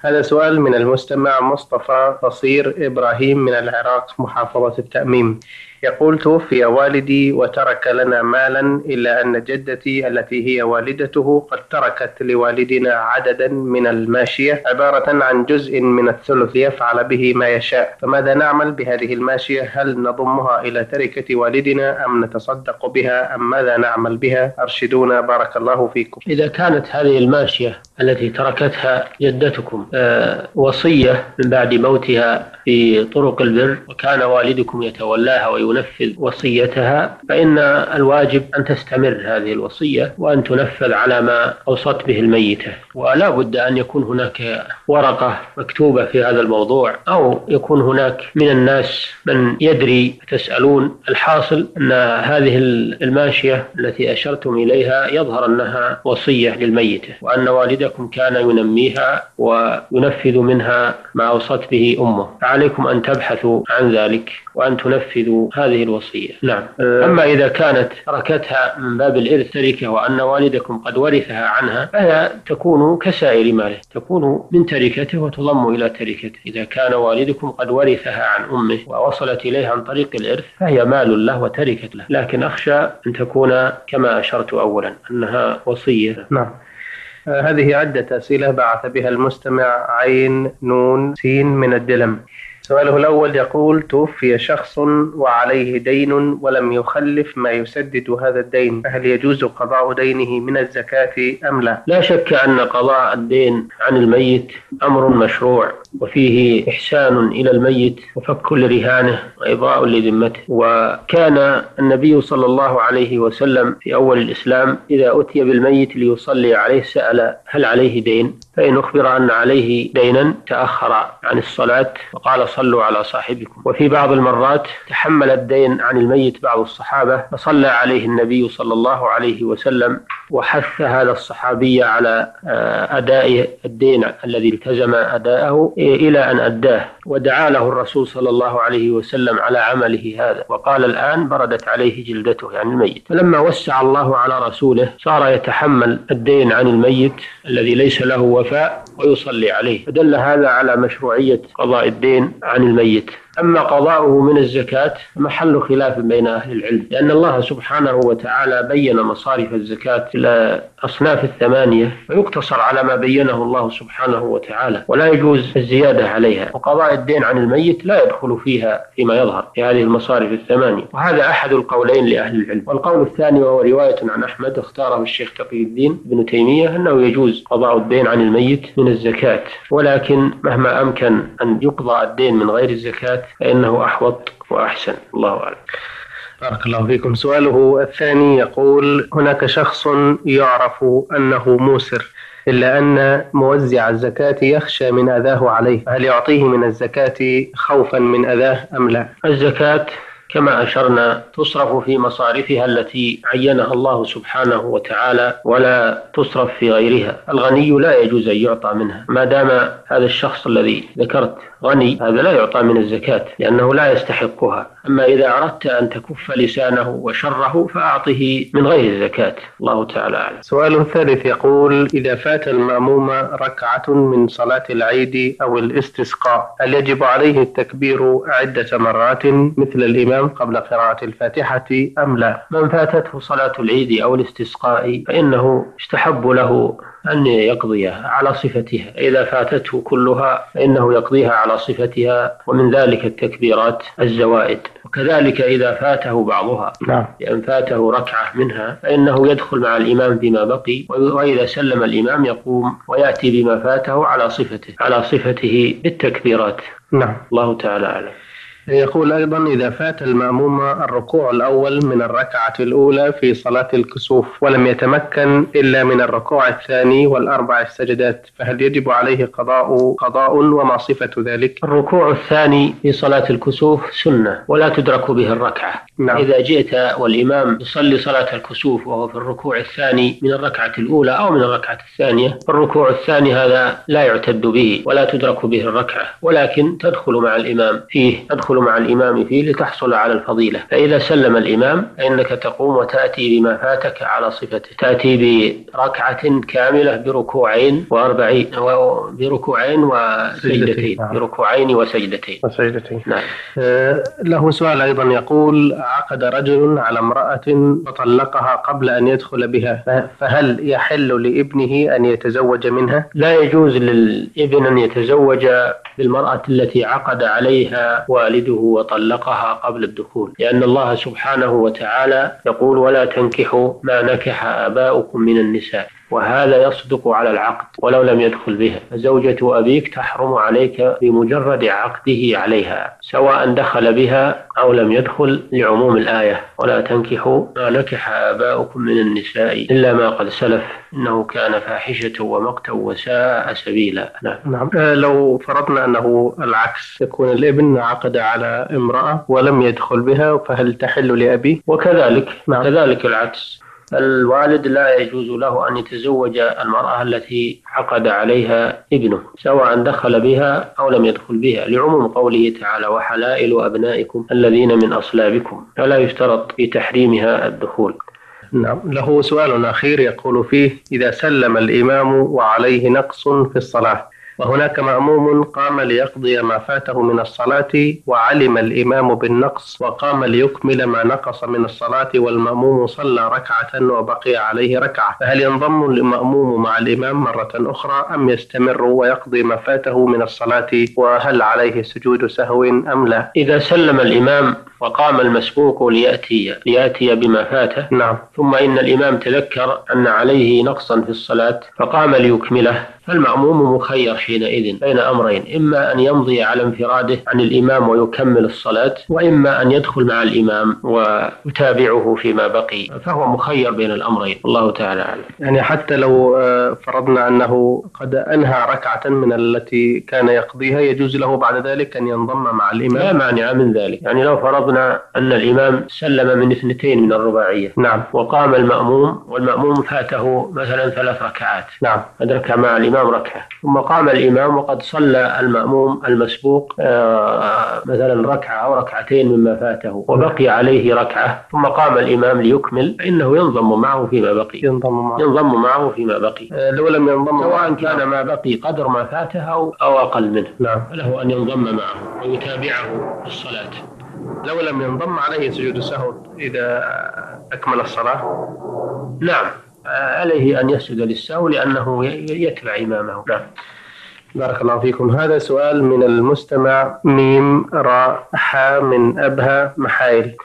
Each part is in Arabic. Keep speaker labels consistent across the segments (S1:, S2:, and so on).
S1: هذا سؤال من المستمع مصطفى نصير إبراهيم من العراق محافظة التأميم. يقول توفي والدي وترك لنا مالا إلا أن جدتي التي هي والدته قد تركت لوالدنا عددا من الماشية عبارة عن جزء من الثلث ليفعل به ما يشاء. فماذا نعمل بهذه الماشية؟ هل نضمها إلى تركة والدنا أم نتصدق بها؟ أم ماذا نعمل بها؟ أرشدونا بارك الله فيكم.
S2: إذا كانت هذه الماشية التي تركتها جدتكم آه، وصية من بعد موتها في طرق البر وكان والدكم يتولاها وينفذ وصيتها فإن الواجب أن تستمر هذه الوصية وأن تنفذ على ما أوصت به الميتة. ولا بد أن يكون هناك ورقة مكتوبة في هذا الموضوع أو يكون هناك من الناس من يدري تسألون. الحاصل أن هذه الماشية التي أشرتم إليها يظهر أنها وصية للميتة وأن والدكم كان ينميها وينفذ منها ما أوصت به أمه. فعليكم أن تبحثوا عن ذلك وأن تنفذوا هذه الوصية. نعم. أما إذا كانت تركتها من باب الإرث تركة وأن والدكم قد ورثها عنها فهي تكون كسائر ماله تكون من تركته وتضم إلى تركته. إذا كان والدكم قد ورثها عن أمه ووصلت إليه عن طريق الإرث فهي مال له وتركة له. لكن أخشى أن تكون كما أشرت أولا أنها وصية.
S1: نعم. آه، هذه عدة أسئلة بعث بها المستمع عين نون سين من الدلم. سؤاله الأول يقول توفي شخص وعليه دين ولم يخلف ما يسدد هذا الدين فهل يجوز قضاء دينه من الزكاة أم لا؟
S2: لا شك أن قضاء الدين عن الميت أمر مشروع وفيه إحسان إلى الميت وفك لرهانه وإبراء لذمته وكان النبي صلى الله عليه وسلم في أول الإسلام إذا أتي بالميت ليصلي عليه سأل هل عليه دين فإن أخبر أن عليه دينا تأخر عن الصلاة وقال صلوا على صاحبكم. وفي بعض المرات تحمل الدين عن الميت بعض الصحابة فصلى عليه النبي صلى الله عليه وسلم وحث هذا الصحابي على آه، أداء الدين الذي التزم أداءه إلى أن أداه. ودعا له الرسول صلى الله عليه وسلم على عمله هذا. وقال الآن بردت عليه جلدته يعني الميت. فلما وسع الله على رسوله صار يتحمل الدين عن الميت الذي ليس له وفاء ويصلي عليه. فدل هذا على مشروعية قضاء الدين عن الميت. أما قضاؤه من الزكاة محل خلاف بين أهل العلم لأن الله سبحانه وتعالى بين مصارف الزكاة إلى أصناف الثمانية ويقتصر على ما بينه الله سبحانه وتعالى ولا يجوز الزيادة عليها. وقضاء الدين عن الميت لا يدخل فيها فيما يظهر في هذه المصارف الثمانية. وهذا أحد القولين لأهل العلم. والقول الثاني وهو رواية عن أحمد اختاره الشيخ تقي الدين ابن تيمية أنه يجوز قضاء الدين عن الميت من الزكاة ولكن مهما أمكن أن يقضى الدين من غير الزكاة فإنه أحوط وأحسن. الله أعلم.
S1: بارك الله فيكم. سؤاله الثاني يقول هناك شخص يعرف أنه موسر إلا أن موزع الزكاة يخشى من أذاه عليه. هل يعطيه من الزكاة خوفا من أذاه أم لا؟
S2: الزكاة كما أشرنا تصرف في مصارفها التي عينها الله سبحانه وتعالى ولا تصرف في غيرها. الغني لا يجوز أن يعطى منها. ما دام هذا الشخص الذي ذكرت غني هذا لا يعطى من الزكاة لأنه لا يستحقها. أما إذا أردت أن تكف لسانه وشره فأعطه من غير الزكاة. الله تعالى أعلم.
S1: سؤال ثالث يقول إذا فات المأموم ركعة من صلاة العيد أو الاستسقاء هل يجب عليه التكبير عدة مرات مثل الإمام قبل قراءة الفاتحة أم لا؟
S2: من فاتته صلاة العيد أو الاستسقاء فإنه يستحب له أن يقضيها على صفتها. إذا فاتته كلها فإنه يقضيها على صفتها ومن ذلك التكبيرات الزوائد. وكذلك إذا فاته بعضها
S1: نعم.
S2: لأن فاته ركعة منها فإنه يدخل مع الإمام بما بقي وإذا سلم الإمام يقوم ويأتي بما فاته على صفته على صفته بالتكبيرات.
S1: نعم.
S2: الله تعالى أعلم.
S1: يقول أيضا إذا فات المأموم الركوع الأول من الركعة الأولى في صلاة الكسوف ولم يتمكن إلا من الركوع الثاني والأربع السجدات فهل يجب عليه قضاء قضاء وما صفة ذلك؟
S2: الركوع الثاني في صلاة الكسوف سنة ولا تدرك به الركعة نعم. إذا جئت والإمام يصلي صلاة الكسوف وهو في الركوع الثاني من الركعة الأولى أو من الركعة الثانية الركوع الثاني هذا لا يعتد به ولا تدرك به الركعة ولكن تدخل مع الإمام فيه تدخل مع الإمام فيه لتحصل على الفضيلة. فإذا سلم الإمام فإنك تقوم وتأتي بما فاتك على صفته. تأتي بركعة كاملة بركوعين وأربعين بركوعين وسجدتين. بركوعين وسجدتين.
S1: وسجدتين. نعم. آه له سؤال أيضا يقول عقد رجل على امرأة وطلقها قبل أن يدخل بها فهل يحل لابنه أن يتزوج منها؟
S2: لا يجوز للابن أن يتزوج بالمرأة التي عقد عليها والده وطلقها قبل الدخول. لأن الله سبحانه وتعالى يقول ولا تنكحوا ما نكح آباؤكم من النساء. وهذا يصدق على العقد ولو لم يدخل بها. فزوجة أبيك تحرم عليك بمجرد عقده عليها سواء دخل بها أو لم يدخل لعموم الآية. ولا تنكحوا ما نكح آباؤكم من النساء إلا ما قد سلف. إنه كان فاحشة ومقتا وساء سبيلا.
S1: نعم, نعم. آه لو فرضنا أنه العكس يكون الابن عقد على امرأة ولم يدخل بها فهل تحل لأبيه؟
S2: وكذلك نعم. كذلك العكس. الوالد لا يجوز له أن يتزوج المرأة التي عقد عليها ابنه سواء دخل بها أو لم يدخل بها لعموم قوله تعالى وحلائل أبنائكم الذين من أصلابكم فلا يشترط في تحريمها الدخول.
S1: نعم له سؤال أخير يقول فيه إذا سلم الإمام وعليه نقص في الصلاة وهناك مأموم قام ليقضي ما فاته من الصلاة وعلم الإمام بالنقص وقام ليكمل ما نقص من الصلاة والمأموم صلى ركعة وبقي عليه ركعة. فهل ينضم المأموم مع الإمام مرة أخرى أم يستمر ويقضي ما فاته من الصلاة؟ وهل عليه سجود سهو أم لا؟
S2: إذا سلم الإمام وقام المسبوق ليأتي ليأتي بما فاته.
S1: نعم.
S2: ثم إن الإمام تذكر أن عليه نقصا في الصلاة فقام ليكمله. فالمأموم مخير حينئذ بين أمرين إما أن يمضي على انفراده عن الإمام ويكمل الصلاة وإما أن يدخل مع الإمام ويتابعه فيما بقي. فهو مخير بين الأمرين. الله تعالى أعلم.
S1: يعني حتى لو آه، فرضنا أنه قد أنهى ركعة من التي كان يقضيها يجوز له بعد ذلك أن ينضم مع الإمام؟
S2: لا مانع من ذلك. يعني لو فرضنا أن الإمام سلم من اثنتين من الرباعية.
S1: نعم.
S2: وقام المأموم والمأموم فاته مثلا ثلاث ركعات.
S1: نعم.
S2: أدرك مع الإمام ركعة. ثم قام الإمام وقد صلى المأموم المسبوق آه، مثلا ركعة أو ركعتين مما فاته وبقي عليه ركعة. ثم قام الإمام ليكمل فإنه ينضم معه فيما بقي.
S1: ينضم معه.
S2: ينضم معه فيما بقي.
S1: آه، لو لم ينضم
S2: سواء كان ما بقي قدر ما فاته أو أو أقل منه.
S1: نعم.
S2: فله أن ينضم معه ويتابعه في الصلاة.
S1: لو لم ينضم عليه سجود السهو إذا أكمل الصلاة.
S2: نعم عليه أن يسجد للسهو لأنه يتبع إمامه. نعم.
S1: بارك الله فيكم. هذا سؤال من المستمع ميم راء حا من أبها محايل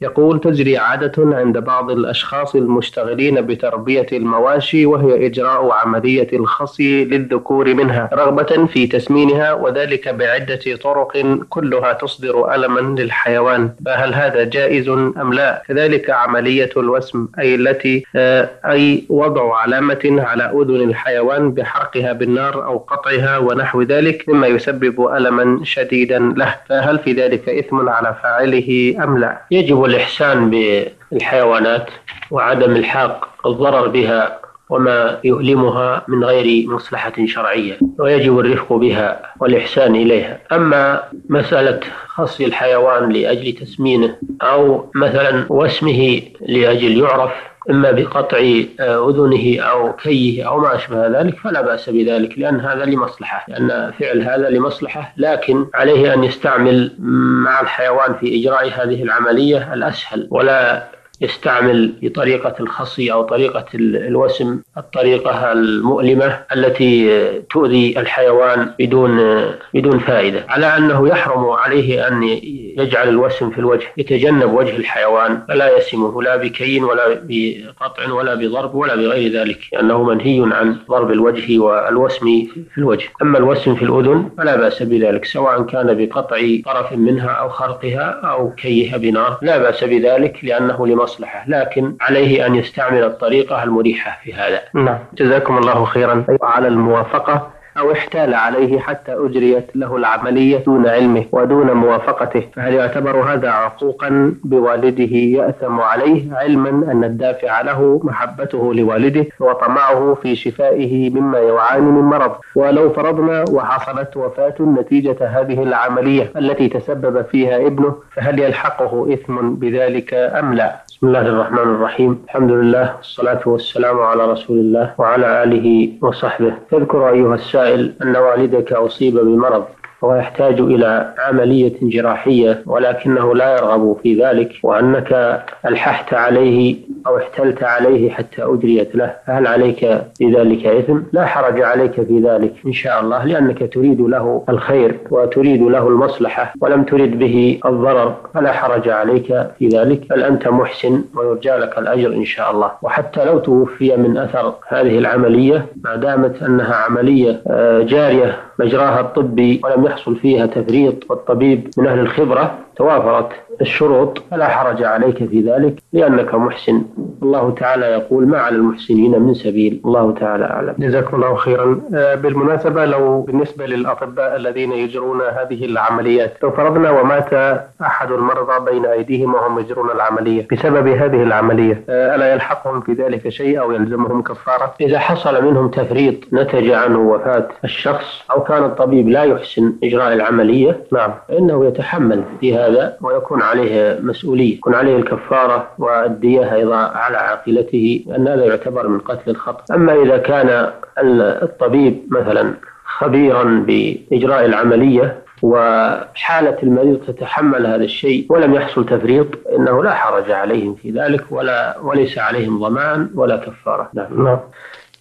S1: يقول تجري عادة عند بعض الأشخاص المشتغلين بتربية المواشي وهي إجراء عملية الخصي للذكور منها رغبة في تسمينها وذلك بعدة طرق كلها تصدر ألما للحيوان فهل هذا جائز أم لا؟ كذلك عملية الوسم أي التي آه، أي وضع علامة على أذن الحيوان بحرقها بالنار أو قطعها ونحو ذلك مما يسبب ألما شديدا له فهل في ذلك إثم على فاعله أم لا؟
S2: يجب الإحسان بالحيوانات وعدم الحاق الضرر بها وما يؤلمها من غير مصلحة شرعية ويجب الرفق بها والإحسان إليها. أما مسألة خص الحيوان لأجل تسمينه أو مثلا واسمه لأجل يعرف إما بقطع آه، أذنه أو كيه أو ما أشبه ذلك فلا بأس بذلك لأن هذا لمصلحة لأن فعل هذا لمصلحة لكن عليه أن يستعمل مع الحيوان في إجراء هذه العملية الأسهل ولا يستعمل بطريقة الخصي أو طريقة الوسم الطريقة المؤلمة التي تؤذي الحيوان بدون بدون فائدة. على أنه يحرم عليه أن يجعل الوسم في الوجه يتجنب وجه الحيوان فلا يسمه لا بكي ولا بقطع ولا بضرب ولا بغير ذلك لأنه منهي عن ضرب الوجه والوسم في الوجه. أما الوسم في الأذن فلا بأس بذلك سواء كان بقطع طرف منها أو خرقها أو كيها بنار لا بأس بذلك لأنه لمصلحة لكن عليه أن يستعمل الطريقة المريحة في هذا.
S1: نعم. جزاكم الله خيرا. على الموافقة أو احتال عليه حتى أجريت له العملية دون علمه ودون موافقته. فهل يعتبر هذا عقوقا بوالده يأثم عليه؟ علما أن الدافع له محبته لوالده وطمعه في شفائه مما يعاني من مرض. ولو فرضنا وحصلت وفاة نتيجة هذه العملية التي تسبب فيها ابنه فهل يلحقه إثم بذلك أم لا؟
S2: بسم الله الرحمن الرحيم. الحمد لله والصلاة والسلام على رسول الله وعلى آله وصحبه. تذكر أيها السائل أن والدك أصيب بمرض ويحتاج إلى عملية جراحية ولكنه لا يرغب في ذلك وأنك ألححت عليه أو احتلت عليه حتى أجريت له. فهل عليك في ذلك إثم؟ لا حرج عليك في ذلك إن شاء الله لأنك تريد له الخير وتريد له المصلحة ولم تريد به الضرر فلا حرج عليك في ذلك. بل أنت محسن ويرجى لك الأجر إن شاء الله. وحتى لو توفي من أثر هذه العملية ما دامت أنها عملية آه، جارية مجراها الطبي ولم يحصل فيها تفريط والطبيب من أهل الخبرة توافرت. الشروط فلا حرج عليك في ذلك لأنك محسن. الله تعالى يقول ما على المحسنين من سبيل. الله تعالى أعلم.
S1: جزاكم الله خيرا. آه، بالمناسبة لو بالنسبة للأطباء الذين يجرون هذه العمليات لو فرضنا ومات أحد المرضى بين أيديهم وهم يجرون العملية بسبب هذه العملية آه، ألا يلحقهم في ذلك شيء أو يلزمهم كفارة؟
S2: إذا حصل منهم تفريط نتج عنه وفاة الشخص أو كان الطبيب لا يحسن إجراء العملية
S1: نعم.
S2: فإنه يتحمل في هذا ويكون عليه مسؤولية يكون عليه الكفارة والدية أيضا على عاقلته لأن هذا يعتبر من قتل الخطأ. أما إذا كان الطبيب مثلا خبيرا بإجراء العملية وحالة المريض تتحمل هذا الشيء ولم يحصل تفريط إنه لا حرج عليهم في ذلك ولا وليس عليهم ضمان ولا كفارة.
S1: نعم, نعم.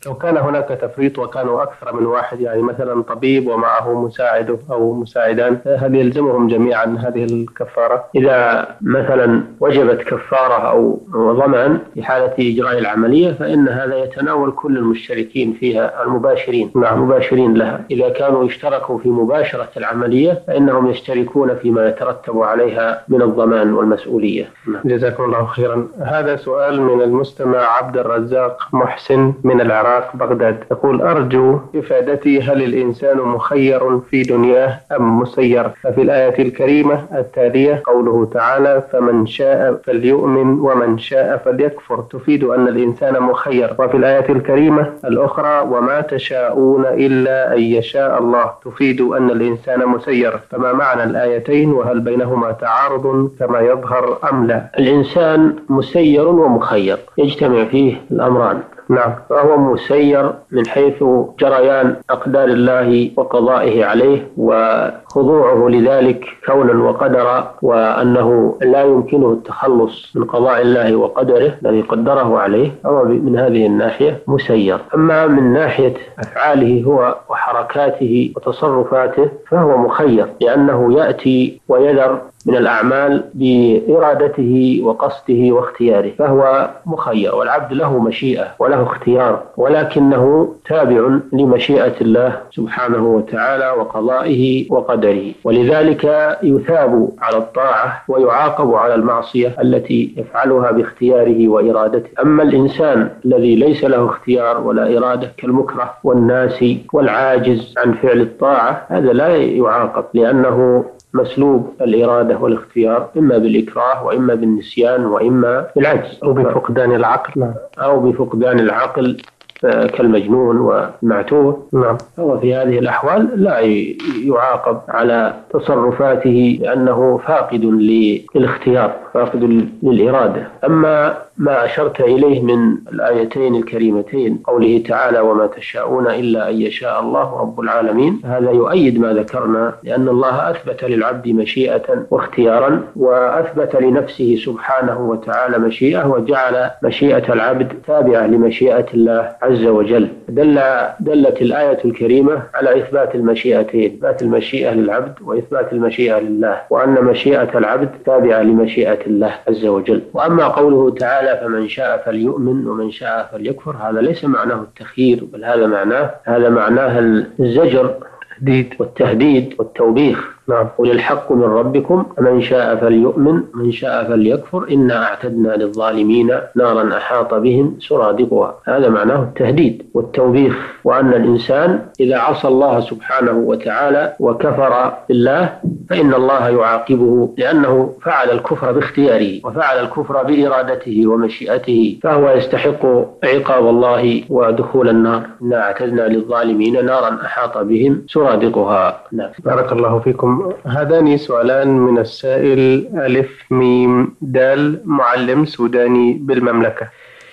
S1: لو كان هناك تفريط وكانوا أكثر من واحد يعني مثلا طبيب ومعه مساعده أو مساعدان هل يلزمهم جميعا هذه الكفارة؟
S2: إذا مثلا وجبت كفارة أو ضمان في حالة إجراء العملية فإن هذا يتناول كل المشتركين فيها المباشرين
S1: نعم.
S2: المباشرين لها إذا كانوا اشتركوا في مباشرة العملية فإنهم يشتركون فيما يترتب عليها من الضمان والمسؤولية
S1: نعم. جزاكم الله خيرا هذا سؤال من المستمع عبد الرزاق محسن من العراق العراق بغداد. يقول أرجو إفادتي هل الإنسان مخير في دنياه أم مسير؟ ففي الآية الكريمة التالية قوله تعالى فمن شاء فليؤمن ومن شاء فليكفر تفيد أن الإنسان مخير. وفي الآية الكريمة الأخرى وما تشاءون إلا أن يشاء الله تفيد أن الإنسان مسير. فما معنى الآيتين؟ وهل بينهما تعارض كما يظهر أم لا؟
S2: الإنسان مسير ومخير يجتمع فيه الأمران.
S1: نعم.
S2: فهو مسير من حيث جريان أقدار الله وقضائه عليه وخضوعه لذلك كونا وقدرا وأنه لا يمكنه التخلص من قضاء الله وقدره الذي قدره عليه. فهو من هذه الناحية مسير. أما من ناحية أفعاله هو وحركاته وتصرفاته فهو مخير لأنه يأتي ويذر من الأعمال بإرادته وقصده واختياره فهو مخير والعبد له مشيئة وله اختيار ولكنه تابع لمشيئة الله سبحانه وتعالى وقضائه وقدره. ولذلك يثاب على الطاعة ويعاقب على المعصية التي يفعلها باختياره وإرادته. أما الإنسان الذي ليس له اختيار ولا إرادة كالمكره والناس والعاجز عن فعل الطاعة هذا لا يعاقب لأنه مسلوب الإرادة والاختيار إما بالإكراه وإما بالنسيان وإما بالعجز.
S1: أو بفقدان العقل.
S2: أو بفقدان العقل. كالمجنون والمعتوه
S1: نعم.
S2: فهو في هذه الأحوال لا يعاقب على تصرفاته لأنه فاقد للاختيار فاقد للإرادة. أما ما أشرت إليه من الآيتين الكريمتين قوله تعالى وما تشاءون إلا أن يشاء الله رب العالمين هذا يؤيد ما ذكرنا لأن الله أثبت للعبد مشيئة واختيارا وأثبت لنفسه سبحانه وتعالى مشيئة وجعل مشيئة العبد تابعة لمشيئة الله عز وجل. دل دلت الآية الكريمة على إثبات المشيئتين إثبات المشيئة للعبد وإثبات المشيئة لله وأن مشيئة العبد تابعة لمشيئة الله عز وجل. وأما قوله تعالى فمن شاء فليؤمن ومن شاء فليكفر هذا ليس معناه التخيير بل هذا معناه هذا معناه الزجر. والتهديد. والتوبيخ. نعم. قل الحق من ربكم من شاء فليؤمن من شاء فليكفر إنا أعتدنا للظالمين نارا أحاط بهم سرادقها. هذا معناه التهديد والتوبيخ. وأن الإنسان إذا عصى الله سبحانه وتعالى وكفر بالله فإن الله يعاقبه لأنه فعل الكفر باختياره وفعل الكفر بإرادته ومشيئته فهو يستحق عقاب الله ودخول النار. إنا أعتدنا للظالمين نارا أحاط بهم سرادقها.
S1: نعم. بارك الله فيكم. هذان سؤالان من السائل ألف ميم دال معلم سوداني بالمملكة.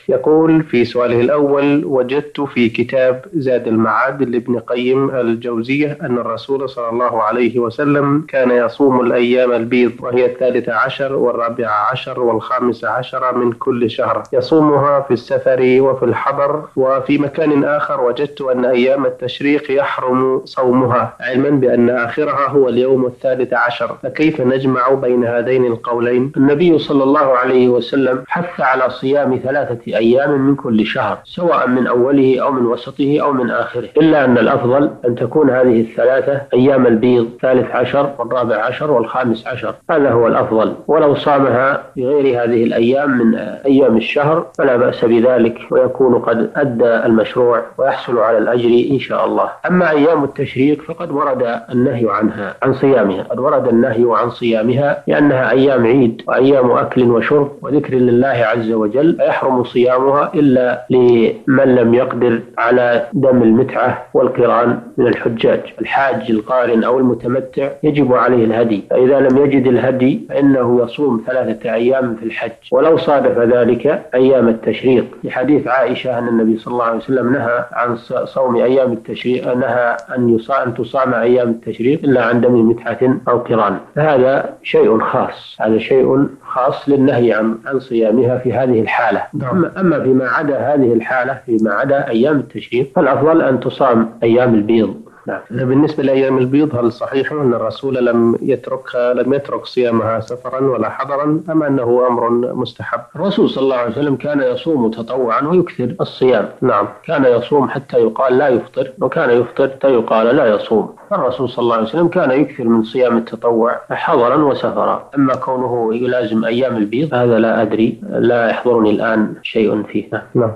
S1: يقول في سؤاله الأول وجدت في كتاب زاد المعاد لابن قيم الجوزية أن الرسول صلى الله عليه وسلم كان يصوم الأيام البيض وهي الثالثة عشر والرابعة عشر والخامسة عشر من كل شهر. يصومها في السفر وفي الحضر وفي مكان آخر. وجدت أن أيام التشريق يحرم صومها علما بأن آخرها هو اليوم الثالث عشر. فكيف نجمع بين هذين القولين؟
S2: النبي صلى الله عليه وسلم حث على صيام ثلاثة أيام من كل شهر سواء من أوله أو من وسطه أو من آخره. إلا أن الأفضل أن تكون هذه الثلاثة أيام البيض ثالث عشر والرابع عشر والخامس عشر. هذا هو الأفضل. ولو صامها في غير هذه الأيام من أيام الشهر فلا بأس بذلك ويكون قد أدى المشروع ويحصل على الأجر إن شاء الله. أما أيام التشريق فقد ورد النهي عنها عن صيامها. قد ورد النهي عن صيامها لأنها أيام عيد وأيام أكل وشرب وذكر لله عز وجل فيحرم صيام صيامها إلا لمن لم يقدر على دم المتعة والقران من الحجاج. الحاج القارن أو المتمتع يجب عليه الهدي. فإذا لم يجد الهدي فإنه يصوم ثلاثة أيام في الحج. ولو صادف ذلك أيام التشريق. لحديث عائشة أن النبي صلى الله عليه وسلم نهى عن صوم أيام التشريق نهى أن أن تصام أيام التشريق إلا عن دم متعة أو قران. فهذا شيء خاص. هذا شيء خاص للنهي عن عن صيامها في هذه الحالة. نعم. أما فيما عدا هذه الحالة فيما عدا أيام التشريق فالأفضل أن تصام أيام البيض.
S1: نعم. بالنسبة لأيام البيض هل صحيح أن الرسول لم يتركها لم يترك صيامها سفرا ولا حضرا؟ أم أنه أمر مستحب؟
S2: الرسول صلى الله عليه وسلم كان يصوم تطوعا ويكثر الصيام.
S1: نعم.
S2: كان يصوم حتى يقال لا يفطر وكان يفطر حتى يقال لا يصوم. الرسول صلى الله عليه وسلم كان يكثر من صيام التطوع حضرا وسفرا. أما كونه يلازم أيام البيض هذا لا أدري لا يحضرني الآن شيء فيه.
S1: نعم.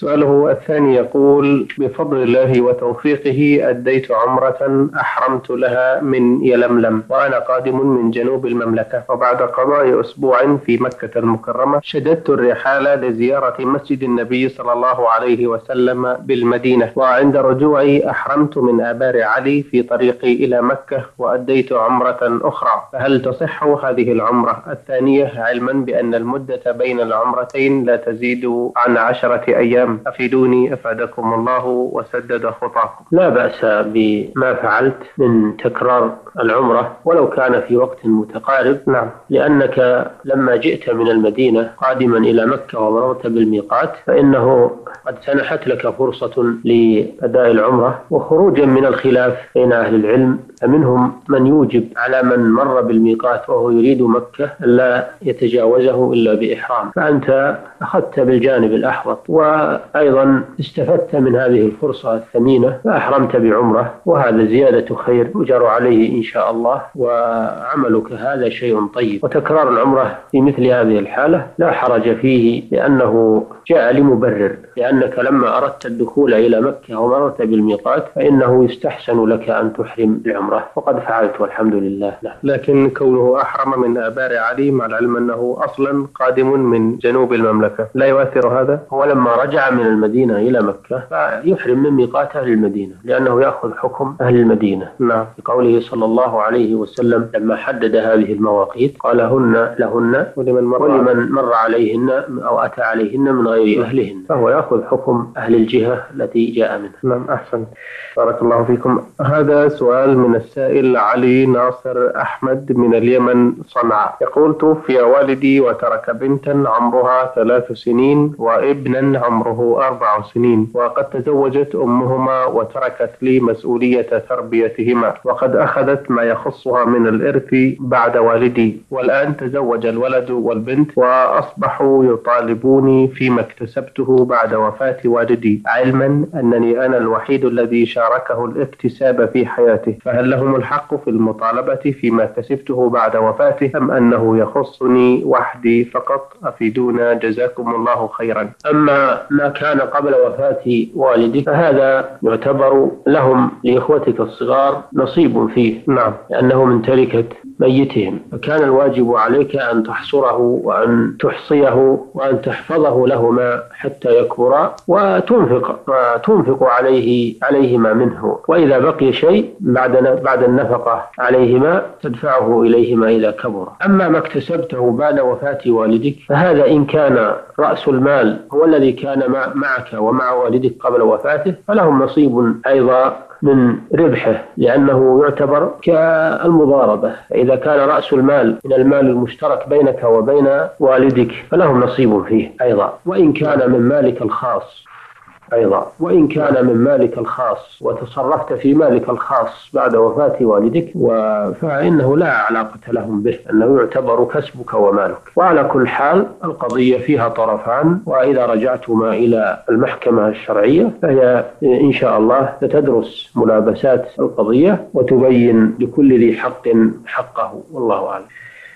S1: سؤاله الثاني يقول بفضل الله وتوفيقه أديت عمرة أحرمت لها من يلملم وأنا قادم من جنوب المملكة وبعد قضاء أسبوع في مكة المكرمة شددت الرحال لزيارة مسجد النبي صلى الله عليه وسلم بالمدينة وعند رجوعي أحرمت من آبار علي في طريقي إلى مكة وأديت عمرة أخرى. فهل تصح هذه العمرة؟ الثانية علما بأن المدة بين العمرتين لا تزيد عن عشرة أيام. نعم. أفيدوني أفادكم الله وسدد خطاكم.
S2: لا بأس بما فعلت من تكرار العمرة ولو كان في وقت متقارب.
S1: نعم.
S2: لأنك لما جئت من المدينة قادما إلى مكة ومررت بالميقات فإنه قد سنحت لك فرصة لأداء العمرة وخروجا من الخلاف بين أهل العلم. فمنهم من يوجب على من مر بالميقات وهو يريد مكة لا يتجاوزه إلا بإحرام. فأنت أخذت بالجانب الأحوط وأيضا استفدت من هذه الفرصة الثمينة فأحرمت بعمرة وهذا زيادة خير يجر عليه إن شاء الله وعملك هذا شيء طيب وتكرار العمرة في مثل هذه الحالة لا حرج فيه لأنه جاء لمبرر لأنك لما أردت الدخول إلى مكة ومررت بالميقات فإنه يستحسن لك أن تحرم العمرة وقد فعلت والحمد لله
S1: لا. لكن كونه أحرم من آبار علي مع العلم أنه أصلا قادم من جنوب المملكة لا يؤثر هذا؟
S2: هو لما رجع من المدينة إلى مكة فيحرم من ميقات أهل المدينة لأنه يأخذ حكم أهل المدينة.
S1: نعم.
S2: بقوله صلى الله عليه وسلم لما حدد هذه المواقيت قال هن لهن ولمن مر, ولمن مر عليهن أو أتى عليهن من غير أهلهن. فهو يأخذ حكم أهل الجهة التي جاء منها.
S1: نعم أحسن بارك الله فيكم. هذا سؤال من السائل علي ناصر أحمد من اليمن صنعاء يقول توفي والدي وترك بنتا عمرها ثلاث سنين وابنا عمره أربع سنين وقد تزوجت أمهما وتركت لي مسؤولية تربيتهما وقد أخذت ما يخصها من الإرث بعد والدي. والآن تزوج الولد والبنت وأصبحوا يطالبوني فيما اكتسبته بعد وفاة والدي. علما أنني أنا الوحيد الذي شاركه الاكتساب في حياته. فهل لهم الحق في المطالبة فيما كسبته بعد وفاته أم أنه يخصني وحدي فقط؟ أفيدونا جزاكم الله خيرا.
S2: أما ما كان قبل وفاة والدك فهذا يعتبر لهم لإخوتك الصغار نصيب فيه.
S1: نعم
S2: لأنه من تركة ميتهم. فكان الواجب عليك أن تحصره وأن تحصيه وأن تحفظه لهما حتى يكبرا وتنفق وتنفق عليه عليهما منه. وإذا بقي شيء بعد بعد النفقة عليهما تدفعه إليهما إذا كبر. أما ما اكتسبته بعد وفاة والدك فهذا إن كان رأس المال هو الذي كان معك ومع والدك قبل وفاته فلهم نصيب أيضا من ربحه لأنه يعتبر كالمضاربة. فإذا كان رأس المال من المال المشترك بينك وبين والدك فلهم نصيب فيه أيضا. وإن كان من مالك الخاص. أيضا. وإن كان من مالك الخاص وتصرفت في مالك الخاص بعد وفاة والدك فإنه لا علاقة لهم به أنه يعتبر كسبك ومالك. وعلى كل حال القضية فيها طرفان وإذا رجعتما إلى المحكمة الشرعية فهي إن شاء الله ستدرس ملابسات القضية وتبين لكل ذي حق حقه. والله أعلم.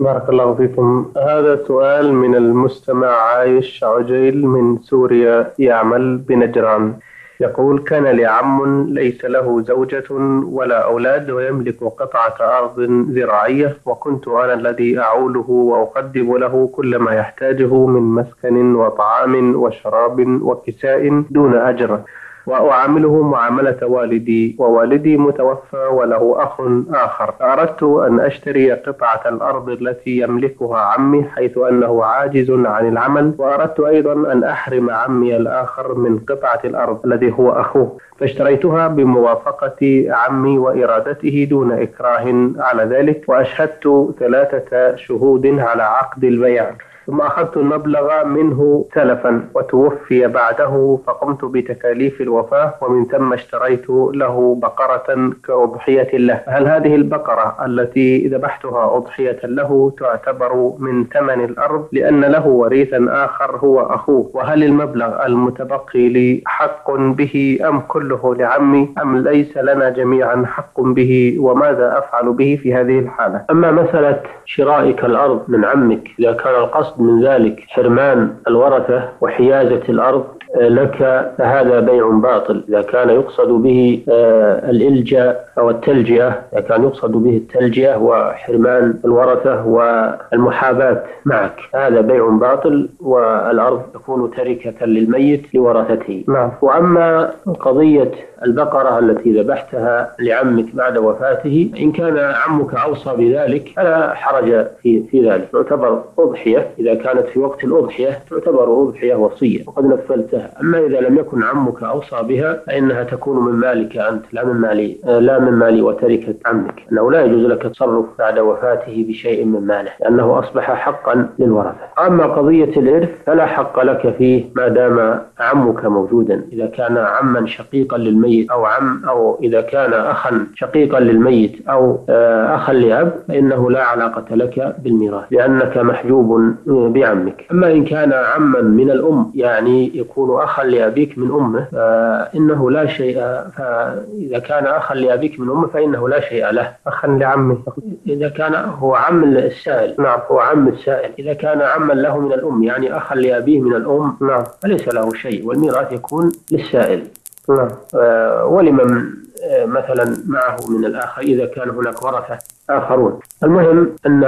S1: بارك الله فيكم. هذا سؤال من المستمع عايش عجيل من سوريا يعمل بنجران. يقول كان لي عم ليس له زوجة ولا أولاد ويملك قطعة أرض زراعية وكنت أنا الذي أعوله وأقدم له كل ما يحتاجه من مسكن وطعام وشراب وكساء دون أجر. وأعامله معاملة والدي ووالدي متوفى وله أخ آخر. أردت أن أشتري قطعة الأرض التي يملكها عمي حيث أنه عاجز عن العمل وأردت أيضا أن أحرم عمي الآخر من قطعة الأرض الذي هو أخوه. فاشتريتها بموافقة عمي وإرادته دون إكراه على ذلك وأشهدت ثلاثة شهود على عقد البيع ثم أخذت المبلغ منه تلفا وتوفي بعده فقمت بتكاليف الوفاة ومن ثم اشتريت له بقرة كأضحية له. هل هذه البقرة التي ذبحتها أضحية له تعتبر من ثمن الأرض؟ لأن له وريثا آخر هو أخوه. وهل المبلغ المتبقي لي حق به أم كله لعمي؟ أم ليس لنا جميعا حق به؟ وماذا أفعل به في هذه الحالة؟
S2: أما مسألة شرائك الأرض من عمك إذا كان القصد القصد من ذلك حرمان الورثة وحيازة الأرض لك فهذا بيع باطل. إذا كان يقصد به آه، الإلجاء أو التلجئة إذا كان يقصد به التلجئة وحرمان الورثة والمحاباة معك. هذا بيع باطل والأرض تكون تركة للميت لورثته.
S1: نعم.
S2: وأما قضية البقرة التي ذبحتها لعمك بعد وفاته إن كان عمك أوصى بذلك فلا حرج في, في ذلك. تعتبر أضحية. إذا كانت في وقت الأضحية تعتبر أضحية وصية. وقد نفذتها أما إذا لم يكن عمك أوصى بها فإنها تكون من مالك أنت لا من مالي لا من مالي وتركة عمك. أنه لا يجوز لك التصرف بعد وفاته بشيء من ماله لأنه أصبح حقا للورثة. أما قضية الإرث فلا حق لك فيه ما دام عمك موجودا. إذا كان عما شقيقا للميت أو عم أو إذا كان أخا شقيقا للميت أو آه، أخا لأب فإنه لا علاقة لك بالميراث لأنك محجوب بعمك. أما إن كان عما من الأم يعني يكون أخا لأبيك من أمه فإنه لا شيء فإذا كان أخا لأبيك من أمه فإنه لا شيء له.
S1: أخا لعمه.
S2: إذا كان هو عم السائل.
S1: نعم
S2: هو عم السائل. إذا كان عما له من الأم يعني أخا لأبيه من الأم.
S1: نعم.
S2: فليس له شيء والميراث يكون للسائل.
S1: نعم.
S2: آه، ولمن آه، مثلا معه من الآخر إذا كان هناك ورثة آخرون. المهم أن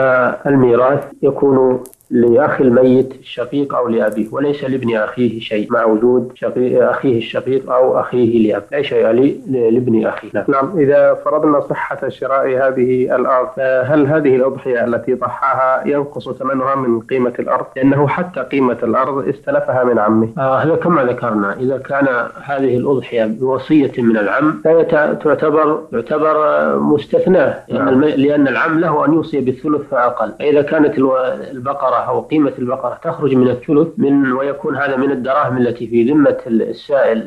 S2: الميراث يكون لأخي الميت الشقيق أو لأبيه وليس لابن أخيه شيء مع وجود شقيق أخيه الشقيق أو أخيه لأب. لا شيء؟ لابن أخيه. نعم.
S1: نعم. إذا فرضنا صحة شراء هذه الأرض هل هذه الأضحية التي ضحاها ينقص ثمنها من قيمة الأرض؟ لأنه حتى قيمة الأرض استلفها من عمه.
S2: آه هذا كما ذكرنا إذا كان هذه الأضحية بوصية من العم فهي تع- تعتبر تعتبر آه، مستثناة
S1: نعم.
S2: لأن العم له أن يوصي بالثلث فأقل. فإذا كانت الو- البقرة أو قيمة البقرة تخرج من الثلث من ويكون هذا من الدراهم التي في ذمة السائل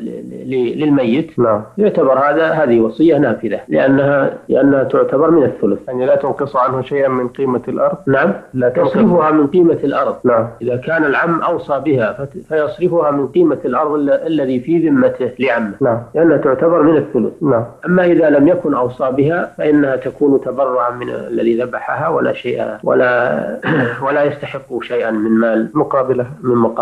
S2: للميت.
S1: نعم.
S2: يعتبر هذا هذه وصية نافذة لأنها لأنها تعتبر من الثلث.
S1: يعني لا تنقص عنه شيئا من قيمة الأرض؟
S2: نعم.
S1: لا
S2: تصرفها من قيمة الأرض.
S1: نعم.
S2: إذا كان العم أوصى بها فيصرفها من قيمة الأرض ال- الذي في ذمته لعمه.
S1: نعم.
S2: لأنها تعتبر من الثلث.
S1: نعم.
S2: أما إذا لم يكن أوصى بها فإنها تكون تبرعا من الذي ذبحها ولا شيء ولا ولا يستحق شيئا من مال
S1: مقابلة
S2: من مقابل